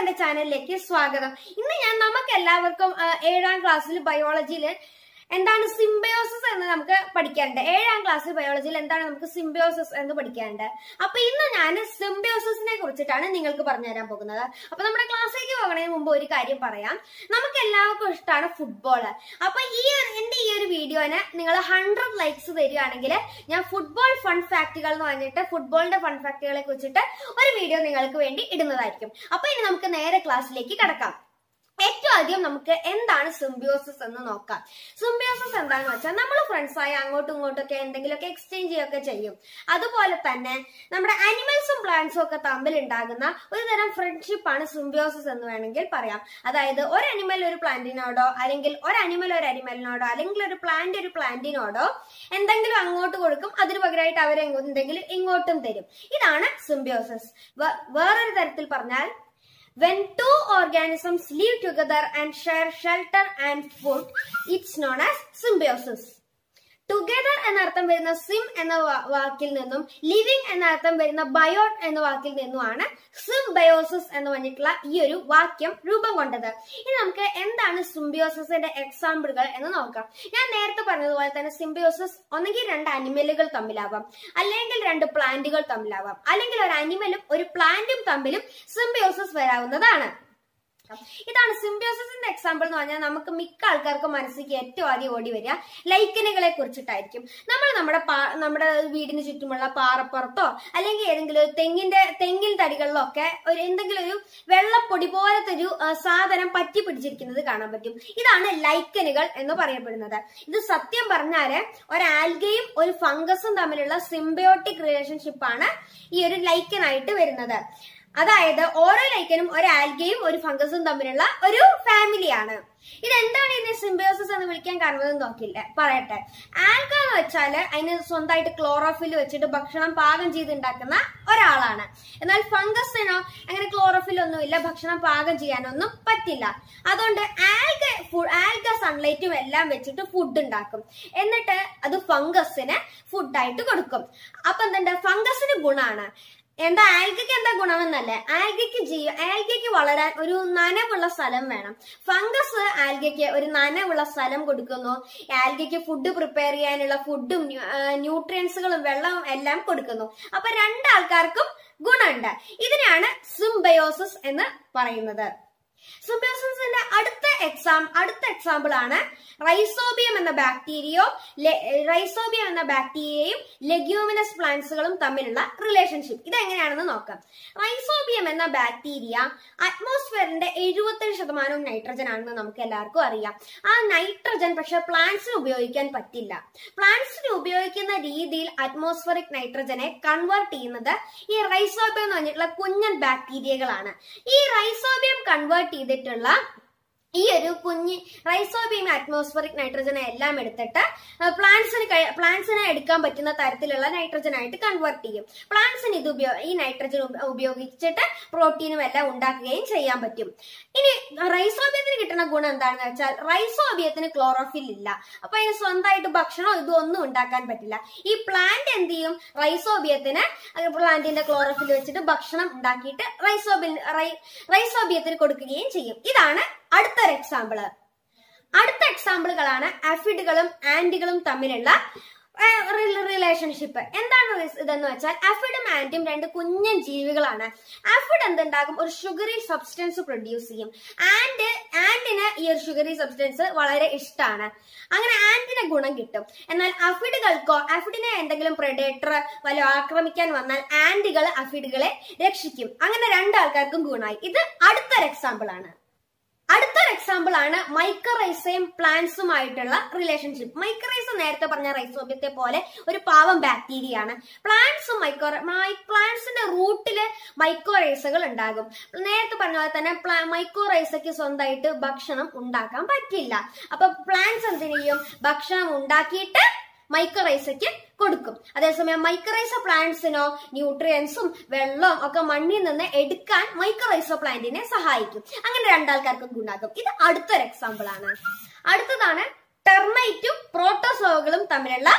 എന്റെ ചാനലിലേക്ക് സ്വാഗതം. ഇന്ന് ഞാൻ നമുക്ക് എല്ലാവർക്കും ഏഴാം ക്ലാസ്സിൽ ബയോളജിയിൽ എന്താണ് സിംബയോസിസ് എന്ന് നമുക്ക് പഠിക്കാനുണ്ട്. ഏഴാം ക്ലാസ്സിൽ ബയോളജിയിൽ എന്താണ് നമുക്ക് സിംബയോസിസ് എന്ന് പഠിക്കാനുണ്ട്. അപ്പൊ ഇന്ന് ഞാൻ സിംബയോസിസിനെ കുറിച്ചിട്ടാണ് നിങ്ങൾക്ക് പറഞ്ഞുതരാൻ പോകുന്നത്. അപ്പൊ നമ്മുടെ ക്ലാസ്സിലേക്ക് പോകുന്നതിന് മുമ്പ് ഒരു കാര്യം പറയാം. നമുക്ക് എല്ലാവർക്കും ഇഷ്ടമാണ് ഫുട്ബോൾ അപ്പൊ ഈ എന്റെ ഈ ഒരു വീഡിയോന് നിങ്ങൾ ഹൺഡ്രഡ് ലൈക്സ് തരികയാണെങ്കിൽ ഞാൻ ഫുട്ബോൾ ഫൺ ഫാക്ടുകൾ എന്ന് പറഞ്ഞിട്ട് ഫുട്ബോളിന്റെ ഫൺ ഫാക്ടുകളെ കുറിച്ചിട്ട് ഒരു വീഡിയോ നിങ്ങൾക്ക് വേണ്ടി ഇടുന്നതായിരിക്കും. അപ്പൊ ഇനി നമുക്ക് നേരെ ക്ലാസ്സിലേക്ക് കടക്കാം. ആദ്യം നമുക്ക് എന്താണ് സിംബിയോസിസ് എന്ന് നോക്കാം. സിംബിയോസിസ് എന്താണെന്ന് വെച്ചാൽ നമ്മൾ ഫ്രണ്ട്സായി അങ്ങോട്ടും ഇങ്ങോട്ടും ഒക്കെ എന്തെങ്കിലുമൊക്കെ എക്സ്ചേഞ്ച് ചെയ്യുകയൊക്കെ ചെയ്യും. അതുപോലെ തന്നെ നമ്മുടെ അനിമൽസും പ്ലാന്റ്സും ഒക്കെ തമ്മിൽ ഉണ്ടാകുന്ന ഒരു തരം ഫ്രണ്ട്ഷിപ്പാണ് സിംബിയോസിസ് എന്ന് വേണമെങ്കിൽ പറയാം. അതായത് ഒരു അനിമൽ ഒരു പ്ലാന്റിനോടോ അല്ലെങ്കിൽ ഒരു അനിമൽ ഒരു അനിമലിനോടോ അല്ലെങ്കിൽ ഒരു പ്ലാന്റ് ഒരു പ്ലാന്റിനോടോ എന്തെങ്കിലും അങ്ങോട്ട് കൊടുക്കും. അതിന് പകരമായിട്ട് അവർ എന്തെങ്കിലും ഇങ്ങോട്ടും തരും. ഇതാണ് സിംബിയോസിസ് വേറൊരു തരത്തിൽ പറഞ്ഞാൽ When two organisms live together and share shelter and food, it's known as symbiosis. Together എന്നർത്ഥം വരുന്ന സിം എന്ന വാക്കിൽ നിന്നും ലിവിങ് എന്നർത്ഥം വരുന്ന ബയോട്ട് എന്ന വാക്കിൽ നിന്നുമാണ് സിംബയോസിസ് എന്ന് പറഞ്ഞിട്ടുള്ള ഈ ഒരു വാക്യം രൂപം കൊണ്ടത്. ഇനി നമുക്ക് എന്താണ് സിംബിയോസിന്റെ എക്സാമ്പിളുകൾ എന്ന് നോക്കാം. ഞാൻ നേരത്തെ പറഞ്ഞതുപോലെ തന്നെ സിംബിയോസിസ് ഒന്നെങ്കിൽ രണ്ട് അനിമലുകൾ തമ്മിലാവാം. അല്ലെങ്കിൽ രണ്ട് പ്ലാന്റുകൾ തമ്മിലാവാം. അല്ലെങ്കിൽ ഒരു അനിമലും ഒരു പ്ലാന്റും തമ്മിലും സിംബിയോസിസ് വരാവുന്നതാണ്. ഇതാണ് സിംബിയോസിന്റെ എക്സാമ്പിൾ എന്ന് പറഞ്ഞാൽ നമുക്ക് മിക്ക ആൾക്കാർക്കും മനസ്സിലേക്ക് ഏറ്റവും ആദ്യം ഓടി വരിക ലൈക്കനുകളെ കുറിച്ചിട്ടായിരിക്കും. നമ്മൾ നമ്മുടെ നമ്മുടെ വീടിന് ചുറ്റുമുള്ള പാറപ്പുറത്തോ അല്ലെങ്കിൽ ഏതെങ്കിലും ഒരു തെങ്ങിന്റെ തെങ്ങിൻ തടികളിലോ ഒക്കെ ഒരു എന്തെങ്കിലും ഒരു വെള്ളപ്പൊടി പോലത്തെ ഒരു സാധനം പറ്റി പിടിച്ചിരിക്കുന്നത് കാണാൻ പറ്റും. ഇതാണ് ലൈക്കനുകൾ എന്ന് പറയപ്പെടുന്നത്. ഇത് സത്യം പറഞ്ഞാൽ ഒരു ആൽഗയും ഒരു ഫംഗസും തമ്മിലുള്ള സിംബയോട്ടിക് റിലേഷൻഷിപ്പാണ് ഈ ഒരു ലൈക്കനായിട്ട് വരുന്നത്. അതായത് ഓരോ ലൈക്കനും ഒരു ആൽഗയും ഒരു ഫംഗസും തമ്മിലുള്ള ഒരു ഫാമിലിയാണ് ഇതെന്താണ് ഇതിനെ സിംബിയോസിസ് എന്ന് വിളിക്കാൻ കാരണമെന്ന് നോക്കില്ല പറയട്ടെ. ആൽഗ എന്ന് വെച്ചാൽ അതിന് സ്വന്തമായിട്ട് ക്ലോറോഫിൽ വെച്ചിട്ട് ഭക്ഷണം പാകം ചെയ്ത് ഉണ്ടാക്കുന്ന ഒരാളാണ്. എന്നാൽ ഫംഗസിനോ അങ്ങനെ ക്ലോറോഫിൽ ഒന്നുമില്ല ഭക്ഷണം പാകം ചെയ്യാനൊന്നും പറ്റില്ല. അതുകൊണ്ട് ആൽഗ ആൽഗ സൺലൈറ്റും എല്ലാം വെച്ചിട്ട് ഫുഡ് ഉണ്ടാക്കും. എന്നിട്ട് അത് ഫംഗസിന് ഫുഡായിട്ട് കൊടുക്കും. അപ്പൊ എന്തുണ്ട്? ഫംഗസിന് ഗുണാണ് എന്താ ആൽഗയ്ക്ക് എന്താ ഗുണമെന്നല്ലേ? ആൽഗയ്ക്ക് ജീവ ആൽഗയ്ക്ക് വളരാൻ ഒരു നനവുള്ള സ്ഥലം വേണം. ഫംഗസ് ആൽഗയ്ക്ക് ഒരു നനവുള്ള സ്ഥലം കൊടുക്കുന്നു. ആൽഗയ്ക്ക് ഫുഡ് പ്രിപ്പയർ ചെയ്യാനുള്ള ഫുഡും ന്യൂട്രിയൻസുകളും വെള്ളവും എല്ലാം കൊടുക്കുന്നു. അപ്പൊ രണ്ടാൾക്കാർക്കും ഗുണമുണ്ട്. ഇതിനാണ് സിംബയോസിസ് എന്ന് പറയുന്നത്. സിംബയോസിന്റെ അടുത്ത എക്സാം അടുത്ത എക്സാമ്പിൾ ആണ് റൈസോബിയം എന്ന ബാക്ടീരിയോ റൈസോബിയം എന്ന ബാക്ടീരിയയും ലെഗ്യൂമിനസ് പ്ലാന്റ്സുകളും തമ്മിലുള്ള റിലേഷൻഷിപ്പ് ഇത് എങ്ങനെയാണെന്ന് നോക്കാം. റൈസോബിയം എന്ന ബാക്ടീരിയ അറ്റ്മോസ്ഫിയറിന്റെ എഴുപത്തേഴ് ശതമാനവും നൈട്രജൻ ആണെന്ന് നമുക്ക് എല്ലാവർക്കും അറിയാം. ആ നൈട്രജൻ പക്ഷെ പ്ലാന്റ്സിന് ഉപയോഗിക്കാൻ പറ്റില്ല. പ്ലാന്റ്സിന് ഉപയോഗിക്കുന്ന രീതിയിൽ അറ്റ്മോസ്ഫറിക് നൈട്രജനെ കൺവേർട്ട് ചെയ്യുന്നത് ഈ റൈസോബിയം എന്ന് പറഞ്ഞിട്ടുള്ള കുഞ്ഞൻ ബാക്ടീരിയകളാണ് ഈ റൈസോബിയം കൺവേർട്ട് ചെയ്തിട്ടുള്ള ഈ ഒരു കുഞ്ഞ് റൈസോബിയം അറ്റ്മോസ്ഫറിക് നൈട്രജനെ എല്ലാം എടുത്തിട്ട് പ്ലാന്റ്സിന് പ്ലാന്റ്സിനെ എടുക്കാൻ പറ്റുന്ന തരത്തിലുള്ള നൈട്രജൻ ആയിട്ട് കൺവേർട്ട് ചെയ്യും. പ്ലാന്റ്സിന് ഇത് ഉപയോഗ ഈ നൈട്രജൻ ഉപയോഗിച്ചിട്ട് പ്രോട്ടീനും എല്ലാം ഉണ്ടാക്കുകയും ചെയ്യാൻ പറ്റും. ഇനി റൈസോബിയത്തിന് കിട്ടുന്ന ഗുണം എന്താണെന്ന് വെച്ചാൽ റൈസോബിയത്തിന് ക്ലോറോഫിൽ ഇല്ല. അപ്പൊ അതിന് സ്വന്തമായിട്ട് ഭക്ഷണം ഇതൊന്നും ഉണ്ടാക്കാൻ പറ്റില്ല. ഈ പ്ലാന്റ് എന്ത് ചെയ്യും? റൈസോബിയത്തിന് പ്ലാന്റിന്റെ ക്ലോറോഫിൽ വെച്ചിട്ട് ഭക്ഷണം ഉണ്ടാക്കിയിട്ട് റൈസോബിയ റൈസോബിയത്തിന് കൊടുക്കുകയും ചെയ്യും. ഇതാണ് അടുത്തൊരു എക്സാമ്പിൾ അടുത്ത എക്സാമ്പിളുകളാണ് അഫിഡുകളും ആന്റികളും തമ്മിലുള്ള റിലേഷൻഷിപ്പ് എന്താണ് ഇതെന്ന് വെച്ചാൽ അഫിഡും ആന്റും രണ്ട് കുഞ്ഞൻ ജീവികളാണ്. അഫിഡ് എന്തുണ്ടാകും? ഒരു ഷുഗറി സബ്സ്റ്റൻസ് പ്രൊഡ്യൂസ് ചെയ്യും. ആന്റ് ആന്റിന് ഈ ഒരു ഷുഗറി സബ്സ്റ്റൻസ് വളരെ ഇഷ്ടമാണ്. അങ്ങനെ ആന്റിന് ഗുണം കിട്ടും. എന്നാൽ അഫിഡുകൾക്കോ അഫിഡിനെ എന്തെങ്കിലും പ്രൊഡേറ്റർ വല്ല ആക്രമിക്കാൻ വന്നാൽ ആന്റികൾ അഫിഡുകളെ രക്ഷിക്കും. അങ്ങനെ രണ്ടാൾക്കാർക്കും ഗുണമായി. ഇത് അടുത്തൊരു എക്സാമ്പിൾ ആണ്. അടുത്തൊരു എക്സാമ്പിൾ ആണ് മൈക്രോറൈസയും പ്ലാന്റ്സുമായിട്ടുള്ള റിലേഷൻഷിപ്പ് മൈക്രോറൈസ് നേരത്തെ പറഞ്ഞ റൈസോബ്യത്തെ പോലെ ഒരു പാവം ബാക്ടീരിയ ആണ്. പ്ലാന്റ്സും മൈക്രോ പ്ലാന്റ്സിന്റെ റൂട്ടിൽ മൈക്രോറൈസകൾ ഉണ്ടാകും. നേരത്തെ പറഞ്ഞ പോലെ തന്നെ മൈക്രോറൈസയ്ക്ക് സ്വന്തമായിട്ട് ഭക്ഷണം ഉണ്ടാക്കാൻ പറ്റില്ല. അപ്പൊ പ്ലാന്റ്സ് എന്ത് ചെയ്യും? ഭക്ഷണം ഉണ്ടാക്കിയിട്ട് മൈക്രോറൈസയ്ക്ക് കൊടുക്കും. അതേസമയം മൈക്രോറൈസ പ്ലാന്റ്സിനോ ന്യൂട്രിയൻസും വെള്ളവും ഒക്കെ മണ്ണിൽ നിന്ന് എടുക്കാൻ മൈക്കറൈസ പ്ലാന്റിനെ സഹായിക്കും. അങ്ങനെ രണ്ടാൾക്കാർക്കും ഗുണാകും. ഇത് അടുത്തൊരു എക്സാമ്പിൾ ആണ്. അടുത്തതാണ് ടെർമൈറ്റും പ്രോട്ടോസോകളും തമ്മിലുള്ള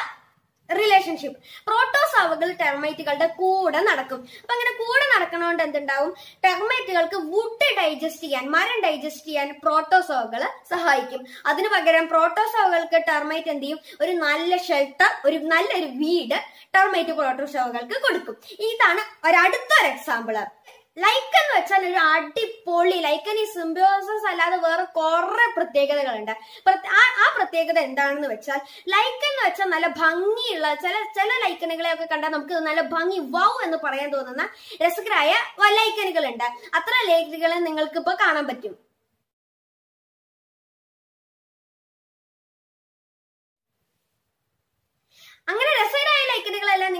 റിലേഷൻഷിപ്പ് പ്രോട്ടോസാവുകൾ ടെർമൈറ്റുകളുടെ കൂടെ നടക്കും. അപ്പൊ അങ്ങനെ കൂടെ നടക്കണോണ്ട് എന്തുണ്ടാവും? ടെർമൈറ്റുകൾക്ക് വുഡ് ഡൈജസ്റ്റ് ചെയ്യാൻ മരം ഡൈജസ്റ്റ് ചെയ്യാൻ പ്രോട്ടോസോവകൾ സഹായിക്കും. അതിനു പകരം പ്രോട്ടോസോവകൾക്ക് ടെർമൈറ്റ് എന്ത് ചെയ്യും? ഒരു നല്ല ഷെൽട്ടർ ഒരു നല്ലൊരു വീട് ടെർമൈറ്റ് പ്രോട്ടോസോവകൾക്ക് കൊടുക്കും. ഇതാണ് ഒരടുത്തൊരു എക്സാമ്പിൾ ലൈക്ക് എന്ന് വെച്ചാൽ ഒരു അടിപൊളി ലൈക്കൻ ഈ സിംബിയോസിസ് അല്ലാതെ വേറെ കുറെ പ്രത്യേകതകളുണ്ട്. ആ പ്രത്യേകത എന്താണെന്ന് വെച്ചാൽ ലൈക്ക് എന്ന് വെച്ചാൽ നല്ല ഭംഗിയുള്ള ചില ചില ലൈക്കനുകളെ ഒക്കെ കണ്ടാൽ നമുക്ക് നല്ല ഭംഗി വൗ എന്ന് പറയാൻ തോന്നുന്ന രസകരായ ലൈക്കനുകളുണ്ട് അത്ര ലൈക്കനുകളെ നിങ്ങൾക്ക് ഇപ്പൊ കാണാൻ പറ്റും.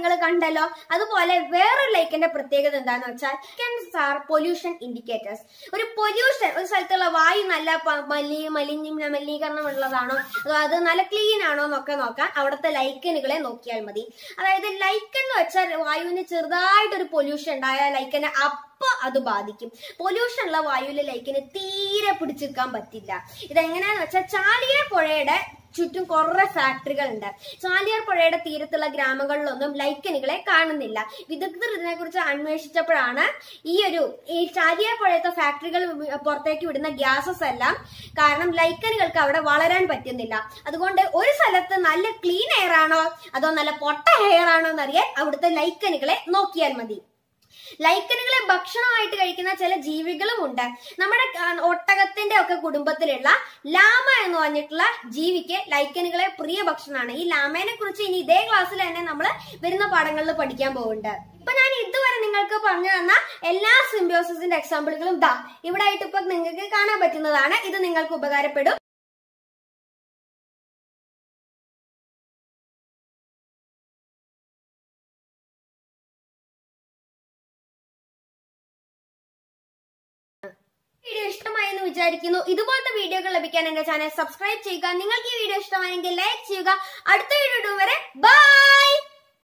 നിങ്ങൾ കണ്ടല്ലോ. അതുപോലെ വേറൊരു ലൈക്കിന്റെ പ്രത്യേകത എന്താന്ന് വെച്ചാൽ ലൈക്കൻസ് ആർ പൊല്യൂഷൻ ഇൻഡിക്കേറ്റേഴ്സ് ഒരു പൊല്യൂഷൻ ഒരു സ്ഥലത്തുള്ള വായു നല്ല മലി മലിഞ്ഞ മലിനീകരണം ഉള്ളതാണോ? അതോ അത് നല്ല ക്ലീൻ ആണോ എന്നൊക്കെ നോക്കാൻ അവിടുത്തെ ലൈക്കനുകളെ നോക്കിയാൽ മതി. അതായത് ലൈക്കൻ എന്ന് വെച്ചാൽ വായുവിന് ചെറുതായിട്ടൊരു പൊല്യൂഷൻ ഉണ്ടായ ലൈക്കനെ അപ്പൊ അത് ബാധിക്കും. പൊല്യൂഷൻ ഉള്ള വായുവിലെ ലൈക്കിന് തീരെ പിടിച്ചെടുക്കാൻ പറ്റില്ല. ഇതെങ്ങനെയാന്ന് വെച്ചാൽ ചാലിയ പുഴയുടെ ചുറ്റും കുറെ ഫാക്ടറികളുണ്ട് ചാലിയാർ പുഴയുടെ തീരത്തുള്ള ഗ്രാമങ്ങളിലൊന്നും ലൈക്കനികളെ കാണുന്നില്ല. വിദഗ്ധർ ഇതിനെ കുറിച്ച് അന്വേഷിച്ചപ്പോഴാണ് ഈ ഒരു ഈ ചാലിയാർ പുഴയത്തെ ഫാക്ടറികൾ പുറത്തേക്ക് വിടുന്ന ഗ്യാസസ് എല്ലാം കാരണം ലൈക്കനുകൾക്ക് അവിടെ വളരാൻ പറ്റുന്നില്ല. അതുകൊണ്ട് ഒരു സ്ഥലത്ത് നല്ല ക്ലീൻ എയർ ആണോ അതോ നല്ല പൊട്ട ഹെയർ ആണോ എന്നറിയാൻ അവിടുത്തെ ലൈക്കനുകളെ നോക്കിയാൽ മതി. ലൈക്കനുകളെ ഭക്ഷണമായിട്ട് കഴിക്കുന്ന ചില ജീവികളും ഉണ്ട്. നമ്മുടെ ഒട്ടകത്തിന്റെ ഒക്കെ കുടുംബത്തിലുള്ള ലാമ എന്ന് പറഞ്ഞിട്ടുള്ള ജീവിക്ക് ലൈക്കനുകളെ പ്രിയ ഭക്ഷണമാണ്. ഈ ലാമേനെ കുറിച്ച് ഇനി ഇതേ ക്ലാസ്സിൽ തന്നെ നമ്മൾ വരുന്ന പാഠങ്ങളിൽ പഠിക്കാൻ പോകുന്നുണ്ട്. ഇപ്പൊ ഞാൻ ഇതുവരെ നിങ്ങൾക്ക് പറഞ്ഞു തന്ന എല്ലാ സിംബിയോസിന്റെ എക്സാമ്പിളുകളും ദാ ഇവിടെ ആയിട്ട് ഇപ്പൊ നിങ്ങൾക്ക് കാണാൻ പറ്റുന്നതാണ്. ഇത് നിങ്ങൾക്ക് ഉപകാരപ്പെടും. വീഡിയോ ഇഷ്ടമായി എന്ന് വിചാരിക്കുന്നു. ഇതുപോലത്തെ വീഡിയോകൾ ലഭിക്കാൻ എന്റെ ചാനൽ സബ്സ്ക്രൈബ് ചെയ്യുക. നിങ്ങൾക്ക് ഈ വീഡിയോ ഇഷ്ടമായെങ്കിൽ ലൈക്ക് ചെയ്യുക. അടുത്ത വീഡിയോ വരെ ബൈ!